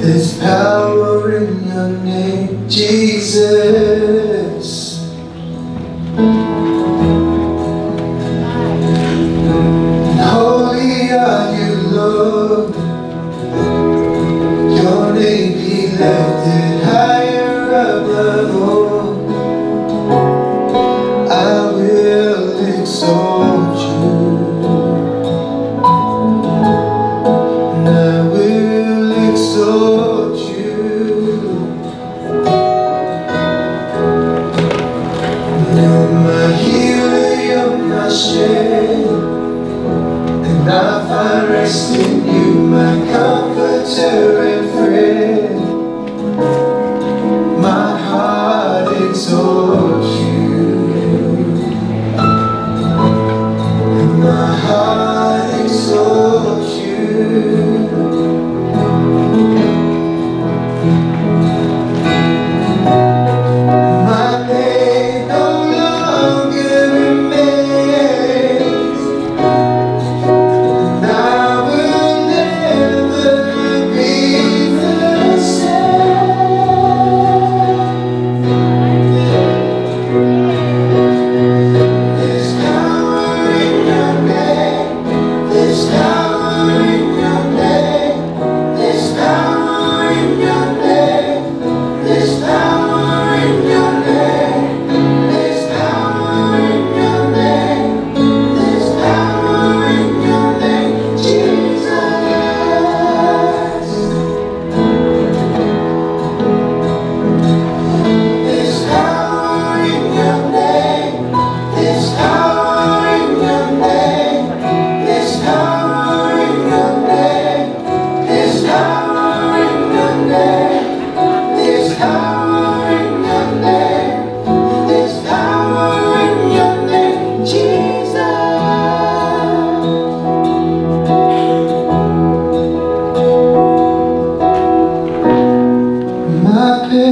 There's power in your name, Jesus. And I find rest in you, my comforter and friend. My heart exalts you. My heart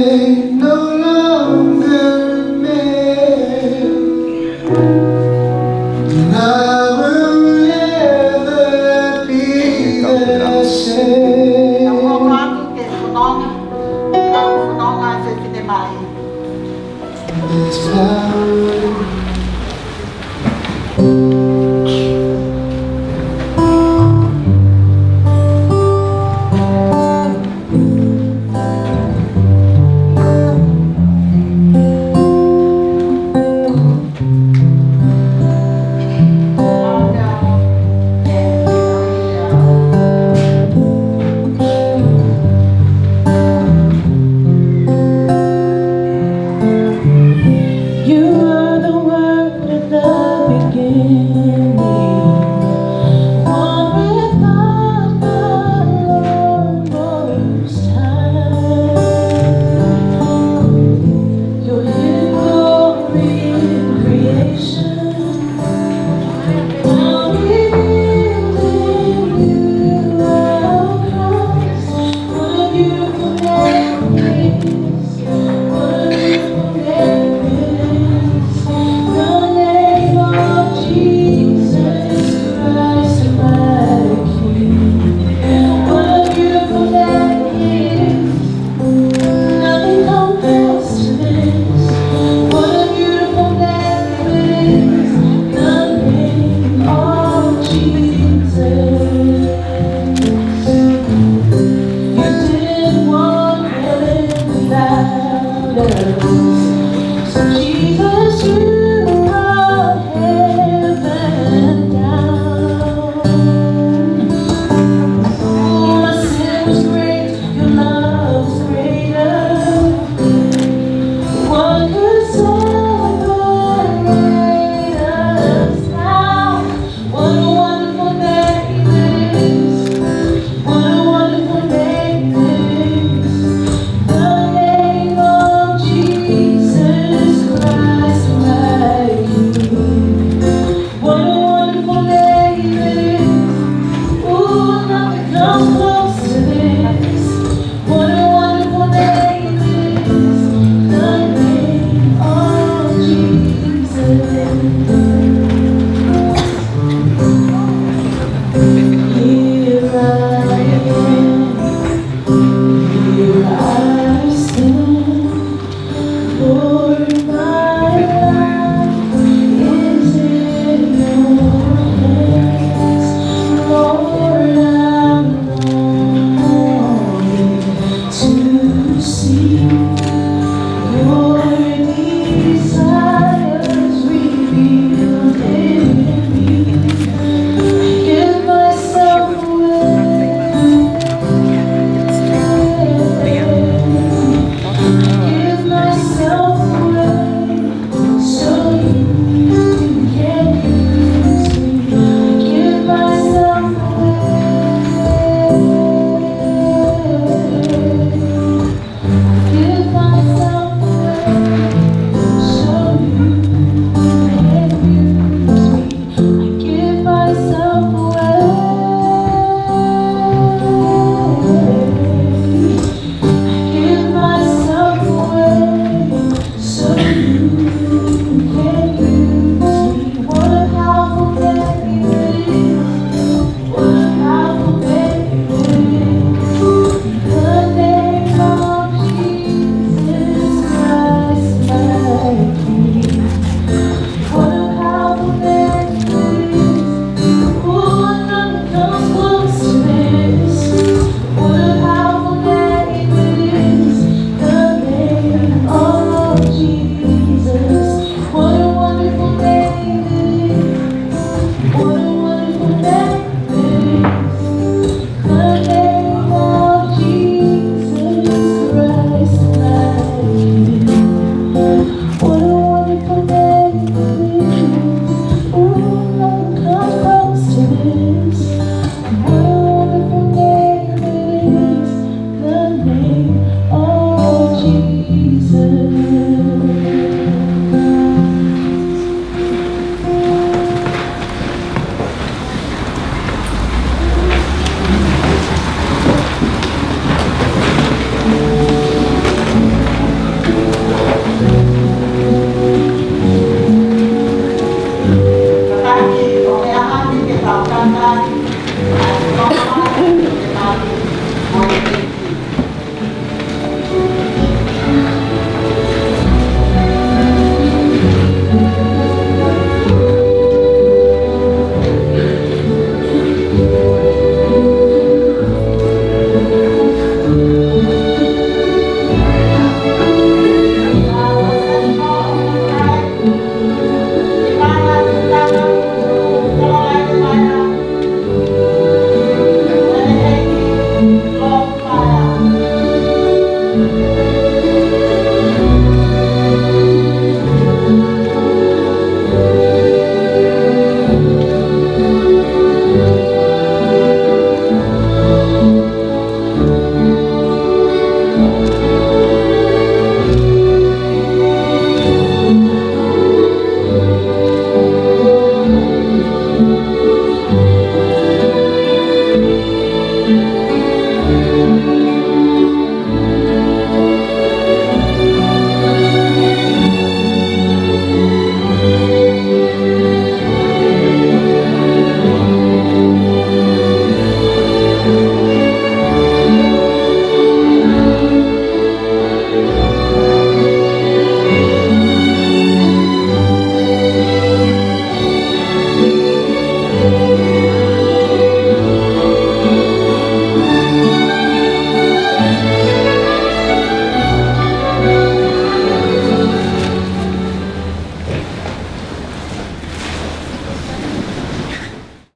away.